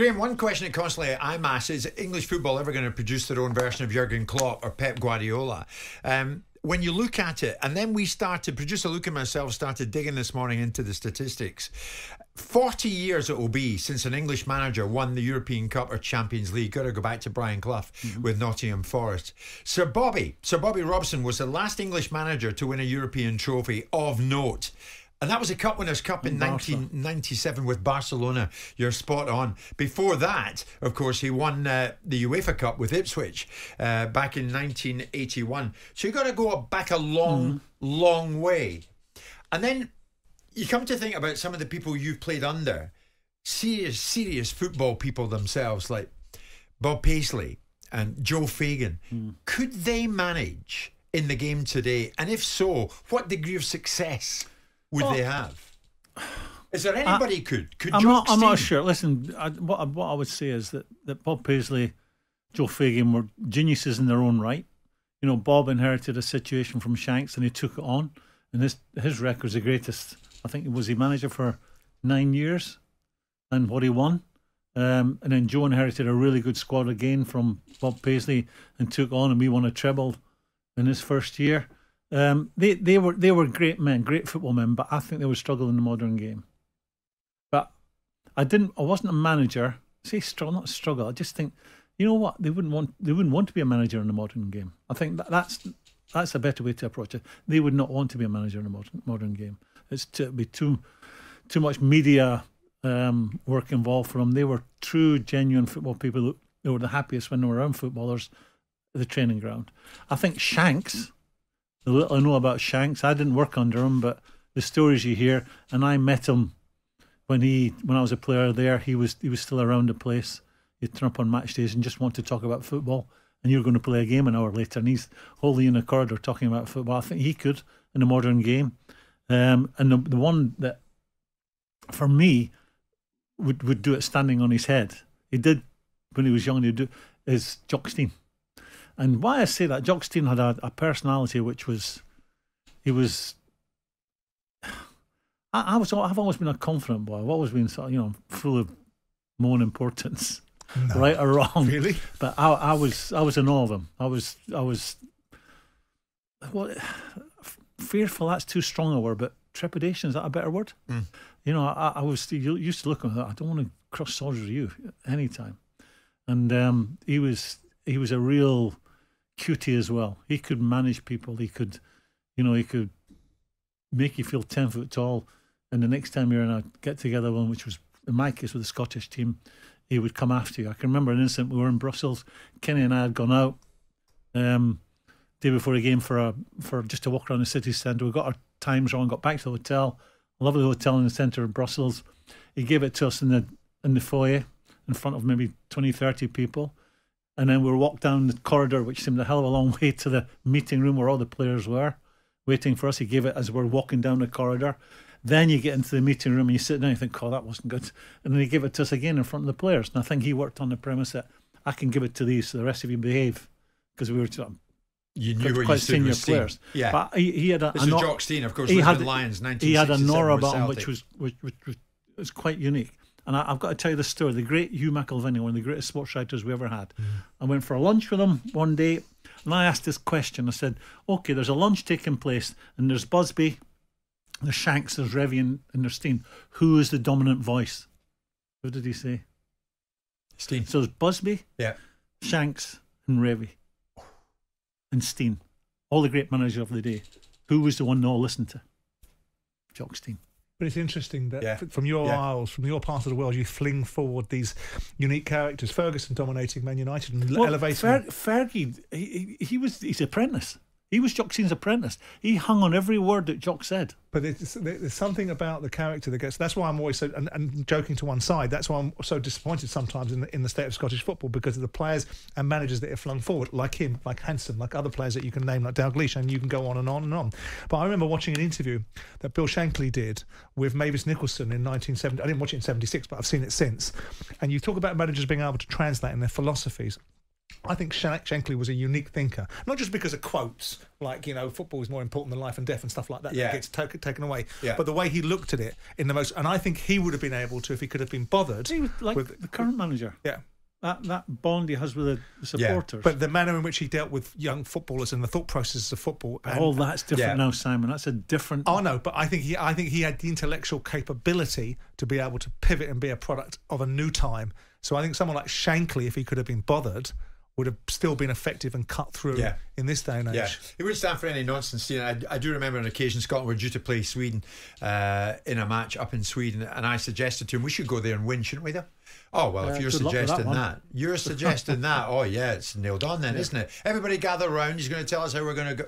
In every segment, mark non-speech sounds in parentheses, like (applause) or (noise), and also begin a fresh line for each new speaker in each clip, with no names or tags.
Graeme, one question that constantly I'm asked is English football ever going to produce their own version of Jurgen Klopp or Pep Guardiola? Um, when you look at it, and then we started, producer Luke and myself started digging this morning into the statistics. 40 years it will be since an English manager won the European Cup or Champions League. Got to go back to Brian Clough mm-hmm. with Nottingham Forest. Sir Bobby, Sir Bobby Robson was the last English manager to win a European trophy of note. And that was a Cup Winners' Cup in, in 1997 with Barcelona. You're spot on. Before that, of course, he won uh, the UEFA Cup with Ipswich uh, back in 1981. So you've got to go back a long, mm. long way. And then you come to think about some of the people you've played under, serious, serious football people themselves, like Bob Paisley and Joe Fagan. Mm. Could they manage in the game today? And if so, what degree of success? Would well, they have? Is there anybody I, could? Could
I'm not. I'm not sure. Listen, I, what what I would say is that that Bob Paisley, Joe Fagan were geniuses in their own right. You know, Bob inherited a situation from Shanks and he took it on, and his his record's the greatest. I think he was he manager for nine years, and what he won. Um, and then Joe inherited a really good squad again from Bob Paisley and took on, and we won a treble in his first year. Um, they they were they were great men, great football men, but I think they would struggle in the modern game. But I didn't. I wasn't a manager. Say struggle, not struggle. I just think, you know what? They wouldn't want. They wouldn't want to be a manager in the modern game. I think that, that's that's a better way to approach it. They would not want to be a manager in a modern modern game. It's to be too too much media um, work involved for them. They were true, genuine football people. They were the happiest when they were around footballers, at the training ground. I think Shanks the little I know about Shanks, I didn't work under him, but the stories you hear, and I met him when he when I was a player there. He was he was still around the place. He'd turn up on match days and just want to talk about football. And you're going to play a game an hour later, and he's holding in a corridor talking about football. I think he could in a modern game. Um, and the the one that for me would would do it standing on his head. He did when he was young. He'd do is Jock Stein. And why I say that, Jock Stein had a, a personality which was, he was. (sighs) I, I, was. I've always been a confident boy. I've always been sort of, you know, full of my own importance, no, right or wrong.
Really,
but I, I was. I was in awe of him. I was. I was. What? (sighs) Fearful. That's too strong a word, but trepidation is that a better word? Mm. You know, I, I was used to look at that. I don't want to cross swords with you anytime. And um, he was he was a real cutie as well. He could manage people. He could, you know, he could make you feel 10 foot tall. And the next time you're in a get together one, which was in my case with the Scottish team, he would come after you. I can remember an incident we were in Brussels. Kenny and I had gone out um, day before a game for a for just to walk around the city centre. We got our times wrong, got back to the hotel, a lovely hotel in the centre of Brussels. He gave it to us in the in the foyer in front of maybe 20, 30 people. And then we walked down the corridor, which seemed a hell of a long (laughs) way to the meeting room where all the players were waiting for us. He gave it as we're walking down the corridor. Then you get into the meeting room and you sit down and you think, oh, that wasn't good. And then he gave it to us again in front of the players. And I think he worked on the premise that I can give it to these so the rest of you behave. Because we were
you knew quite you senior players.
Yeah, but he, he had a.
This a was Jock Stein, of course. He had Lions,
He had a Nora him, which was which, which, which was quite unique. And I, have got to tell you the story. The great Hugh McIlvanney, one of the greatest sports writers we ever had. Mm. I went for a lunch with him one day and I asked this question. I said, okay, there's a lunch taking place and there's Busby, there's Shanks, there's Revie and, and there's Stein. Who is the dominant voice? What did he say?
Stein.
So there's Busby,
yeah.
Shanks and Revie and Stein. All the great managers of the day. Who was the one they all listened to? Jock Stein.
But it's interesting that yeah. from your yeah. Isles, from your part of the world, you fling forward these unique characters. Ferguson dominating Man United and well, elevating. Fer-
Fergie, he, he was his apprentice. He was Jock Stein's apprentice. He hung on every word that Jock said.
But there's something about the character that gets. That's why I'm always so and, and, joking to one side. That's why I'm so disappointed sometimes in the, in the state of Scottish football because of the players and managers that have flung forward, like him, like Hansen, like other players that you can name, like Dalglish, and you can go on and on and on. But I remember watching an interview that Bill Shankly did with Mavis Nicholson in 1970. I didn't watch it in '76, but I've seen it since. And you talk about managers being able to translate in their philosophies I think Shankly was a unique thinker, not just because of quotes like you know football is more important than life and death and stuff like that
Yeah.
that gets to- taken away,
Yeah.
but the way he looked at it in the most, and I think he would have been able to if he could have been bothered.
See, with, like
with-
the current manager,
Yeah,
that that bond he has with the, the supporters.
but the manner in which he dealt with young footballers and the thought processes of football, and,
all that's different
Yeah.
now, Simon. That's a different.
Oh no, but I think he I think he had the intellectual capability to be able to pivot and be a product of a new time. So I think someone like Shankly, if he could have been bothered, would have still been effective and cut through
Yeah.
in this day and age.
Yeah, he wouldn't stand for any nonsense. You know, I, I do remember on occasion Scotland were due to play Sweden uh, in a match up in Sweden, and I suggested to him we should go there and win, shouldn't we? Though. Oh well,
Uh,
if you're
good luck with that
suggesting that, you're (laughs) suggesting that. Oh yeah, it's nailed on then, isn't it? Everybody gather around. He's going to tell us how we're going to go.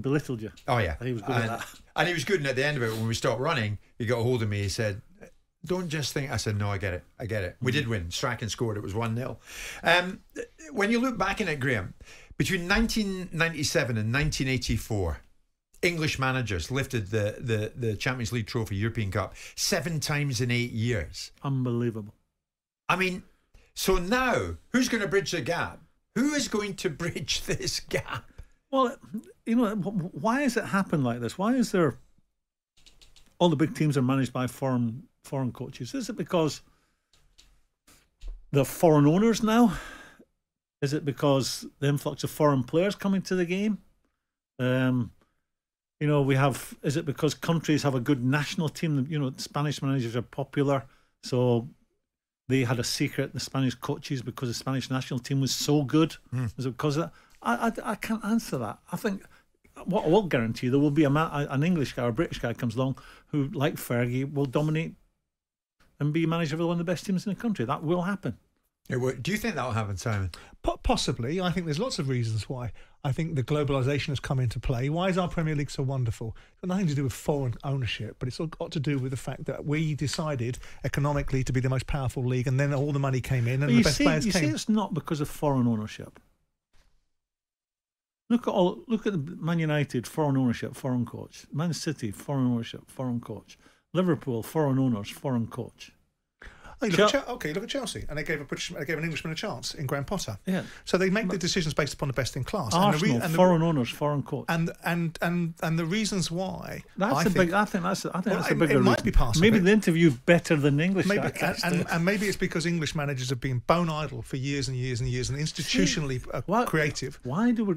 belittled you.
Oh yeah,
He was good
and,
at that.
and he was good. And at the end of it, when we stopped running, he got a hold of me. He said, "Don't just think." I said, "No, I get it. I get it. We did win. Strachan scored. It was one 0 um, When you look back in it, Graeme, between 1997 and 1984. English managers lifted the, the, the Champions League trophy, European Cup, seven times in eight years.
Unbelievable.
I mean, so now who's going to bridge the gap? Who is going to (laughs) bridge this gap?
Well, you know, why has it happened like this? Why is there all the big teams are managed by foreign foreign coaches? Is it because they're foreign owners now? Is it because the influx of foreign players coming to the game? Um, you know, we have. Is it because countries have a good national team? You know, Spanish managers are popular, so they had a secret. The Spanish coaches because the Spanish national team was so good. Is it because of that? I, I I can't answer that. I think what I will guarantee you, there will be a an English guy or a British guy comes along who, like Fergie, will dominate and be manager of one of the best teams in the country. That will happen.
Do you think that will happen, Simon?
Po- Possibly. I think there's lots of reasons why. I think the globalisation has come into play. Why is our Premier League so wonderful? It's got nothing to do with foreign ownership, but it's all got to do with the fact that we decided economically to be the most powerful league, and then all the money came in, and
But
the
you
best
see,
players
you see, it's not because of foreign ownership. Look at all. Look at Man United, foreign ownership, foreign coach. Man City, foreign ownership, foreign coach. Liverpool, foreign owners, foreign coach.
Oh, you look
Chel-
okay, look at Chelsea, and they gave a British, they gave an Englishman a chance in Graham Potter.
Yeah.
So they make the decisions based upon the best in class. and the,
Arsenal,
re- and the,
foreign owners, foreign coach.
and and and and the reasons why
That's
I
a
think,
big. I think that's. I think
Well,
that's a bigger.
it might
reason.
be part
Maybe the interview better than English.
maybe and, and, and maybe it's because English managers have been bone idle for years and years and years and institutionally uh,
What-
creative.
Why do we?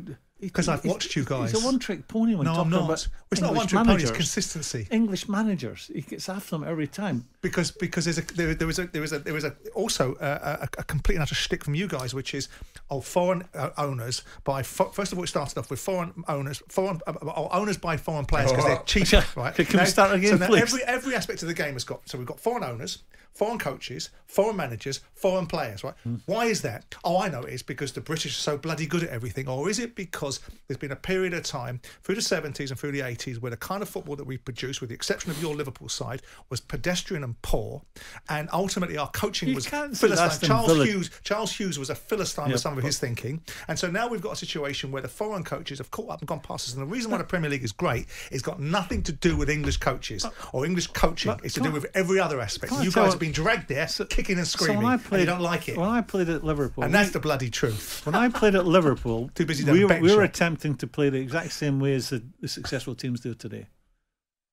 'Cause I've watched you
He's
guys.
a one-trick pony when
No, I'm not.
about
It's not one-trick pony. It's consistency.
English managers. He gets after them every time.
because because there's a there, there was a there was a there was a also a, a, a complete and utter shtick from you guys, which is oh foreign uh, owners by first of all it started off with foreign owners foreign uh, uh, owners by foreign players because they're (laughs)
Oh.
cheaper, right?
Can we start again,
so now
please?
every every aspect of the game has got so we've got foreign owners, foreign coaches, foreign managers, foreign players, right?
Hmm.
Why is that? Oh, I know it is because the British are so bloody good at everything, or is it because there's been a period of time through the 70s and through the 80s where the kind of football that we produced, with the exception of your Liverpool side, was pedestrian and poor, and ultimately our coaching
You
was philistine. Charles Hughes, Charles Hughes was a philistine
Yeah,
with some of his thinking, and so now we've got a situation where the foreign coaches have caught up and gone past us. And the reason why the Premier League is great is got nothing to do with English coaches or English coaching.
but
It's to do with every other aspect. You guys have been dragged there, kicking and screaming,
so I
and
played,
you don't like it.
When I played at Liverpool,
and that's the bloody truth.
when I played at Liverpool, (laughs)
Too busy
we, were- we
yeah.
attempting to play the exact same way as the, the successful teams do today.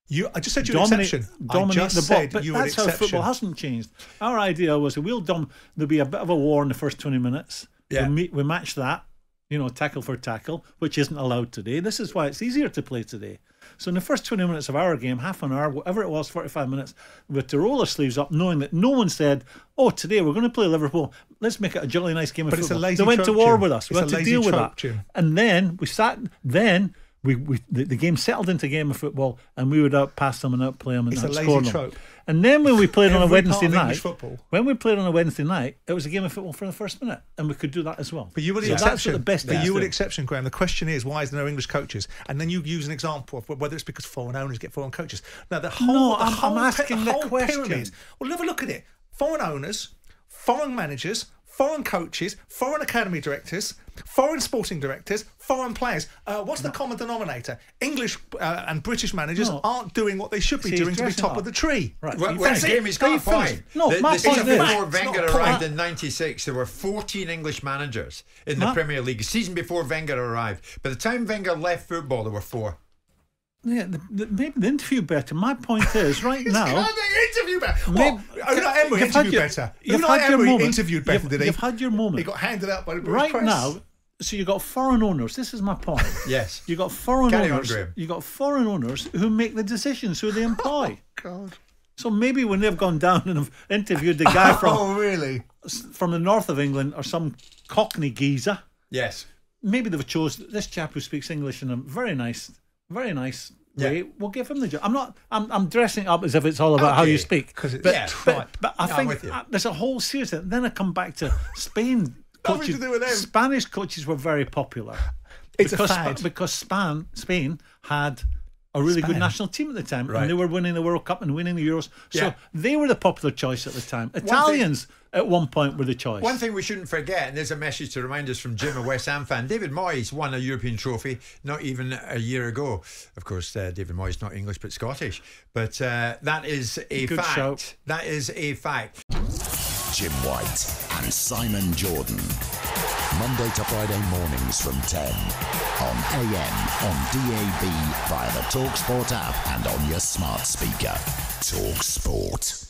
You, I just said you're an exception.
dominate
I just
the
said
But
you were an
that's how football hasn't changed. Our idea was we'll dom- there'll be a bit of a war in the first 20 minutes.
Yeah.
We, meet, we match that, you know, tackle for tackle, which isn't allowed today. This is why it's easier to play today. So in the first 20 minutes of our game, half an hour, whatever it was, 45 minutes, with to roll our sleeves up, knowing that no one said, oh, today we're going to play Liverpool. Let's make it a jolly nice game of
But it's a
football.
lazy
they went to war with us. We had to deal with that.
Jim.
And then we sat, then we, we the, the game settled into a game of football and we would outpass them and outplay them and
It's a
outscore them.
trope.
And then when we played on a Wednesday night,
football.
when we played on a Wednesday night, it was a game of football for the first minute, and we could do that as well.
But you were the
So
exception.
That's what the best
but you were the exception, Graeme. The question is, why is there no English coaches? And then you use an example of whether it's because foreign owners get foreign coaches. Now, the whole,
No,
the
I'm- I'm
whole,
asking
the
question.
pyramid. Well, have a look at it. Foreign owners, foreign managers, foreign coaches, foreign academy directors, foreign sporting directors, foreign players. Uh, what's the common denominator? English uh, and British managers
No.
aren't doing what they should be
See,
doing to be top
up.
of the tree.
Right.
Well,
You
well,
finish.
Jamie's got
Are
a
you finished?
point.
No,
the,
my
the
point
season
is-
before
It's
Wenger arrived in '96, there were 14 English managers in the
Ma-
Premier League. Season before Wenger arrived. By the time Wenger left football, there were four.
Yeah, the, the, maybe the interview better. My point is, right (laughs) now,
Can't they interview better?
Maybe-
What? Unai oh, Emery
You've had
interviewed
your-
better.
you've
Unai
had your
Emery
moment.
interviewed better,
You've- you've had your moment.
He got handed out by the British
right
press.
now, so you have got foreign owners. This is my point. (laughs)
Yes.
You got foreign
Carry
owners. You got foreign owners who make the decisions who they employ. (laughs)
Oh, God.
so maybe when they've gone down and have interviewed the guy from
Oh, really?
from the north of England or some Cockney geezer,
Yes.
maybe they've chose this chap who speaks English in a very nice, very nice way.
Yeah.
We'll give him the job. I'm not. I'm, I'm dressing up as if it's all about how you speak.
Because it's
but,
Yeah.
but, but I
I'm
think uh, there's a whole series. Of, then I come back to Spain. (laughs) Coaches.
to do with.
Spanish coaches were very popular.
It's a
because
fad.
because Span Spain had a really good national team at the time,
Right.
and they were winning the World Cup and winning the Euros. So
Yeah.
they were the popular choice at the time. Italians at one point were the choice.
One thing we shouldn't forget, and there's a message to remind us from Jim, a West Ham fan. David Moyes won a European trophy not even a year ago. Of course, uh, David Moyes not English but Scottish, but uh, that is a
Good
fact.
shout.
That is a fact.
Jim White and Simon Jordan. Monday to Friday mornings from 10 on AM, on DAB, via the Talksport app, and on your smart speaker. Talksport.